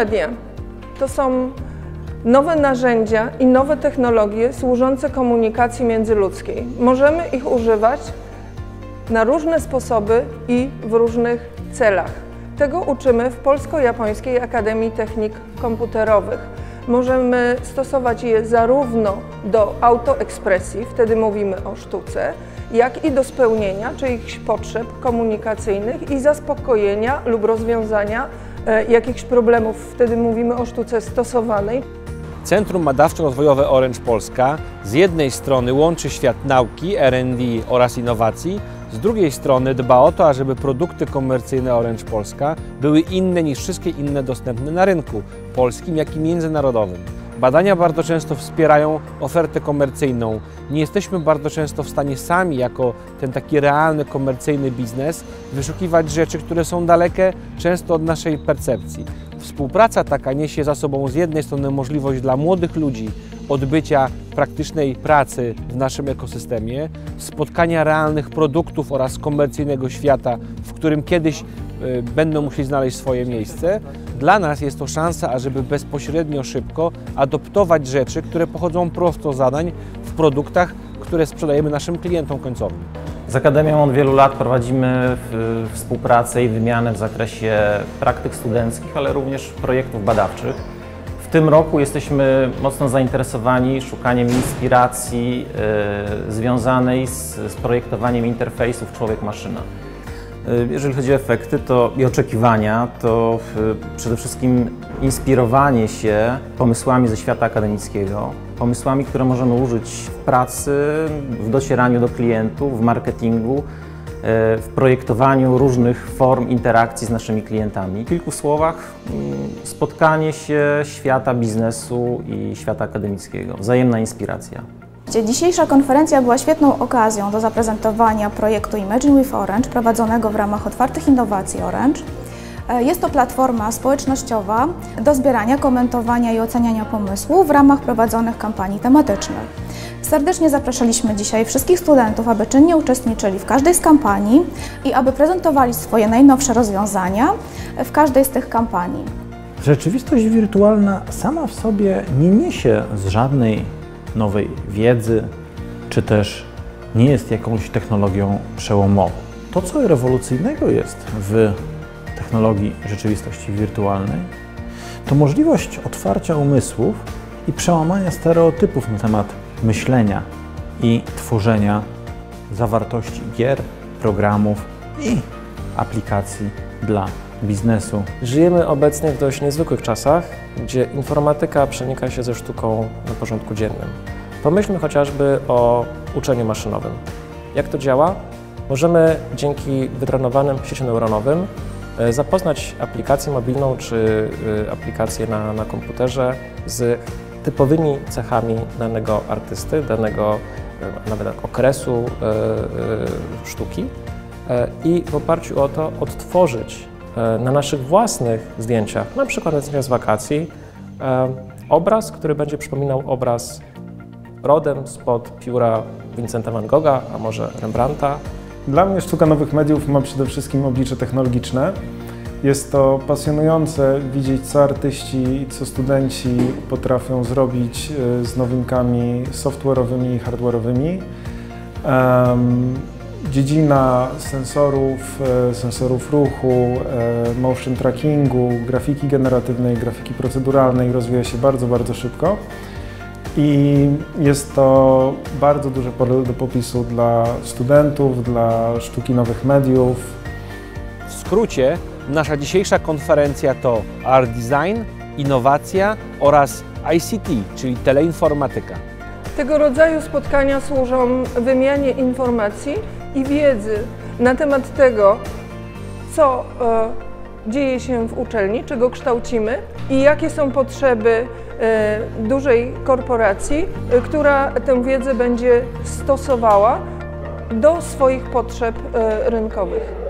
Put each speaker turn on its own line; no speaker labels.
Media to są nowe narzędzia i nowe technologie służące komunikacji międzyludzkiej. Możemy ich używać na różne sposoby i w różnych celach. Tego uczymy w Polsko-Japońskiej Akademii Technik Komputerowych. Możemy stosować je zarówno do autoekspresji, wtedy mówimy o sztuce, jak i do spełnienia czyichś potrzeb komunikacyjnych i zaspokojenia lub rozwiązania jakichś problemów, wtedy mówimy o sztuce stosowanej.
Centrum Badawczo-Rozwojowe Orange Polska z jednej strony łączy świat nauki, R&D oraz innowacji, z drugiej strony dba o to, ażeby produkty komercyjne Orange Polska były inne niż wszystkie inne dostępne na rynku polskim, jak i międzynarodowym. Badania bardzo często wspierają ofertę komercyjną. Nie jesteśmy bardzo często w stanie sami, jako ten taki realny, komercyjny biznes, wyszukiwać rzeczy, które są dalekie często od naszej percepcji. Współpraca taka niesie za sobą z jednej strony możliwość dla młodych ludzi odbycia praktycznej pracy w naszym ekosystemie, spotkania realnych produktów oraz komercyjnego świata, w którym kiedyś y, będą musieli znaleźć swoje miejsce. Dla nas jest to szansa, ażeby bezpośrednio szybko adoptować rzeczy, które pochodzą prosto z zadań w produktach, które sprzedajemy naszym klientom końcowym.
Z Akademią od wielu lat prowadzimy współpracę i wymianę w zakresie praktyk studenckich, ale również projektów badawczych. W tym roku jesteśmy mocno zainteresowani szukaniem inspiracji y, związanej z projektowaniem interfejsów człowiek-maszyna. Y, jeżeli chodzi o efekty to, i oczekiwania, to y, przede wszystkim inspirowanie się pomysłami ze świata akademickiego, pomysłami, które możemy użyć w pracy, w docieraniu do klientów, w marketingu, y, w projektowaniu różnych form interakcji z naszymi klientami. W kilku słowach mm, spotkanie się świata biznesu i świata akademickiego, wzajemna inspiracja.
Dzisiejsza konferencja była świetną okazją do zaprezentowania projektu Imagine with Orange prowadzonego w ramach otwartych innowacji Orange. E, jest to platforma społecznościowa do zbierania, komentowania i oceniania pomysłów w ramach prowadzonych kampanii tematycznych. Serdecznie zapraszaliśmy dzisiaj wszystkich studentów, aby czynnie uczestniczyli w każdej z kampanii i aby prezentowali swoje najnowsze rozwiązania w każdej z tych kampanii.
Rzeczywistość wirtualna sama w sobie nie niesie z żadnej nowej wiedzy, czy też nie jest jakąś technologią przełomową. To, co rewolucyjnego jest w technologii rzeczywistości wirtualnej, to możliwość otwarcia umysłów i przełamania stereotypów na temat myślenia i tworzenia zawartości gier, programów i aplikacji dla biznesu.
Żyjemy obecnie w dość niezwykłych czasach, gdzie informatyka przenika się ze sztuką na porządku dziennym. Pomyślmy chociażby o uczeniu maszynowym. Jak to działa? Możemy dzięki wytrenowanym sieciom neuronowym e, zapoznać aplikację mobilną czy e, aplikację na, na komputerze z typowymi cechami danego artysty, danego e, nawet okresu sztuki i w oparciu o to odtworzyć E, na naszych własnych zdjęciach, na przykład na zdjęciach z wakacji, e, obraz, który będzie przypominał obraz rodem spod pióra Vincenta van Gogha, a może Rembrandta.
Dla mnie sztuka nowych mediów ma przede wszystkim oblicze technologiczne. Jest to pasjonujące widzieć, co artyści i co studenci potrafią zrobić e, z nowinkami software'owymi i hardware'owymi dziedzina sensorów, e, sensorów ruchu, e, motion trackingu, grafiki generatywnej, grafiki proceduralnej rozwija się bardzo, bardzo szybko. I jest to bardzo duże pole do popisu dla studentów, dla sztuki nowych mediów.
W skrócie, nasza dzisiejsza konferencja to Art Design, innowacja oraz ICT, czyli teleinformatyka.
Tego rodzaju spotkania służą wymianie informacji i wiedzy na temat tego, co e, dzieje się w uczelni, czego kształcimy i jakie są potrzeby e, dużej korporacji, e, która tę wiedzę będzie stosowała do swoich potrzeb rynkowych.